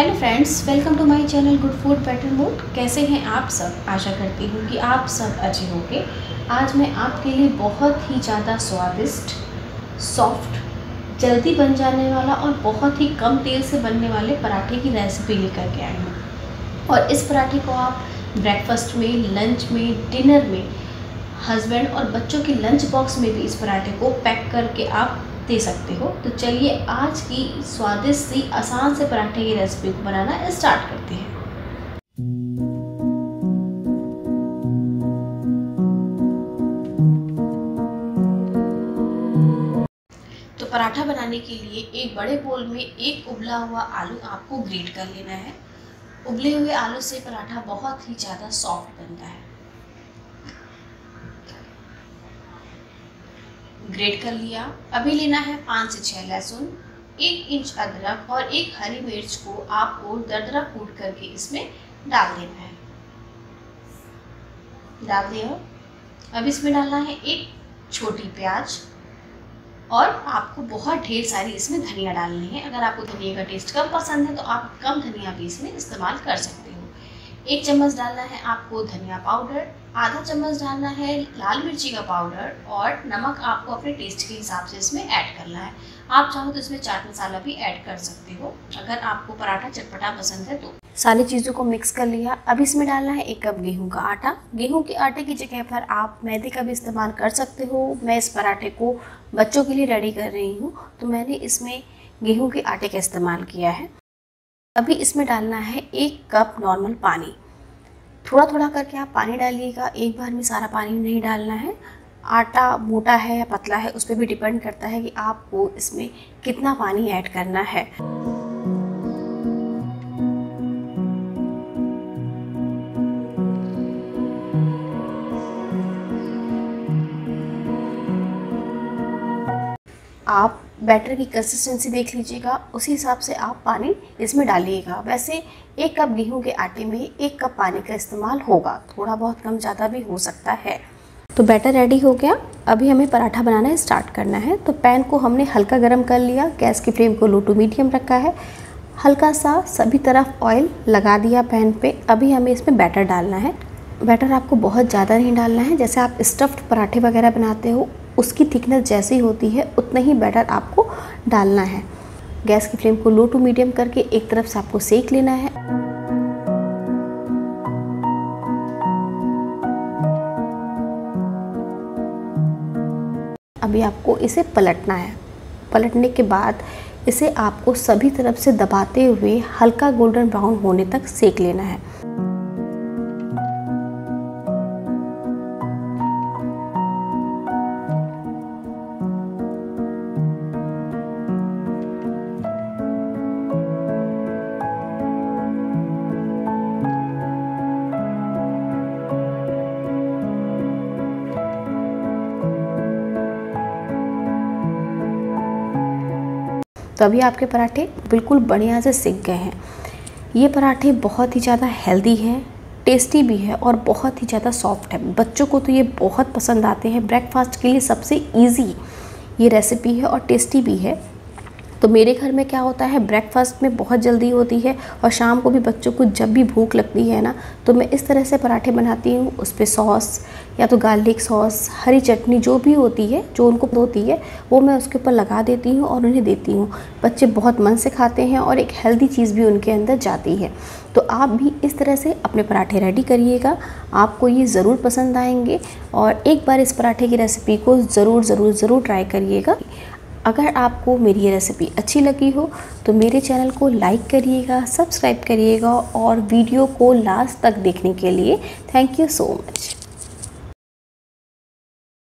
Hello friends welcome to my channel good food better mood कैसे हैं आप सब? आशा करती हूँ कि आप सब अच्छे होंगे। आज मैं आपके लिए बहुत ही ज़्यादा स्वादिष्ट सॉफ्ट जल्दी बन जाने वाला और बहुत ही कम तेल से बनने वाले पराठे की रेसिपी लेकर के आई हूँ। और इस पराठे को आप ब्रेकफास्ट में लंच में डिनर में हस्बैंड और बच्चों के लंच बॉक्स में भी इस पराठे को पैक करके आप दे सकते हो। तो चलिए आज की स्वादिष्ट सी, आसान से पराठे की रेसिपी को बनाना स्टार्ट करते हैं। तो पराठा बनाने के लिए एक बड़े बोल में एक उबला हुआ आलू आपको ग्रेट कर लेना है। उबले हुए आलू से पराठा बहुत ही ज़्यादा सॉफ्ट बनता है। ग्रेट कर लिया। अभी लेना है पाँच से छः लहसुन, एक इंच अदरक और एक हरी मिर्च को आपको दरदरा कूट करके इसमें डाल देना है। डाल दिया अब इसमें डालना है एक छोटी प्याज और आपको बहुत ढेर सारी इसमें धनिया डालनी है। अगर आपको धनिया का टेस्ट कम पसंद है तो आप कम धनिया भी इसमें इस्तेमाल कर सकते हो। एक चम्मच डालना है आपको धनिया पाउडर, आधा चम्मच डालना है लाल मिर्ची का पाउडर और नमक आपको अपने टेस्ट के हिसाब से इसमें ऐड करना है। आप चाहो तो इसमें चाट मसाला भी ऐड कर सकते हो, अगर आपको पराठा चटपटा पसंद है तो। सारी चीज़ों को मिक्स कर लिया। अब इसमें डालना है एक कप गेहूँ का आटा। गेहूँ के आटे की जगह पर आप मैदे का भी इस्तेमाल कर सकते हो। मैं इस पराठे को बच्चों के लिए रेडी कर रही हूँ तो मैंने इसमें गेहूँ के आटे का इस्तेमाल किया है। अभी इसमें डालना है एक कप नॉर्मल पानी। थोड़ा थोड़ा करके आप पानी डालिएगा। एक बार में सारा पानी नहीं डालना है। आटा मोटा है या पतला है, उस पर भी डिपेंड करता है कि आपको इसमें कितना पानी ऐड करना है। आप बैटर की कंसिस्टेंसी देख लीजिएगा, उसी हिसाब से आप पानी इसमें डालिएगा। वैसे एक कप गेहूँ के आटे में एक कप पानी का इस्तेमाल होगा, थोड़ा बहुत कम ज़्यादा भी हो सकता है। तो बैटर रेडी हो गया। अभी हमें पराठा बनाना स्टार्ट करना है। तो पैन को हमने हल्का गर्म कर लिया, गैस की फ्लेम को लो टू मीडियम रखा है। हल्का सा सभी तरफ़ ऑयल लगा दिया पैन पे। अभी हमें इसमें बैटर डालना है। बैटर आपको बहुत ज़्यादा नहीं डालना है। जैसे आप स्टफ्ड पराठे वगैरह बनाते हो उसकी थिकनेस जैसी होती है, उतना ही बैटर आपको डालना है। गैस की फ्लेम को लो टू मीडियम करके एक तरफ़ से आपको सेक लेना है। अभी आपको इसे पलटना है। पलटने के बाद इसे आपको सभी तरफ़ से दबाते हुए हल्का गोल्डन ब्राउन होने तक सेक लेना है। तो अभी आपके पराठे बिल्कुल बढ़िया से सिक गए हैं। ये पराठे बहुत ही ज़्यादा हेल्दी है टेस्टी भी है और बहुत ही ज़्यादा सॉफ्ट है। बच्चों को तो ये बहुत पसंद आते हैं। ब्रेकफास्ट के लिए सबसे ईजी ये रेसिपी है और टेस्टी भी है। तो मेरे घर में क्या होता है ब्रेकफास्ट में बहुत जल्दी होती है और शाम को भी बच्चों को जब भी भूख लगती है ना तो मैं इस तरह से पराठे बनाती हूँ। उस पर सॉस या तो गार्लिक सॉस हरी चटनी जो भी होती है, जो उनको होती है, वो मैं उसके ऊपर लगा देती हूँ और उन्हें देती हूँ। बच्चे बहुत मन से खाते हैं और एक हेल्दी चीज़ भी उनके अंदर जाती है। तो आप भी इस तरह से अपने पराठे रेडी करिएगा, आपको ये ज़रूर पसंद आएँगे और एक बार इस पराठे की रेसिपी को ज़रूर ज़रूर ज़रूर ट्राई करिएगा। अगर आपको मेरी ये रेसिपी अच्छी लगी हो तो मेरे चैनल को लाइक करिएगा सब्सक्राइब करिएगा और वीडियो को लास्ट तक देखने के लिए थैंक यू सो मच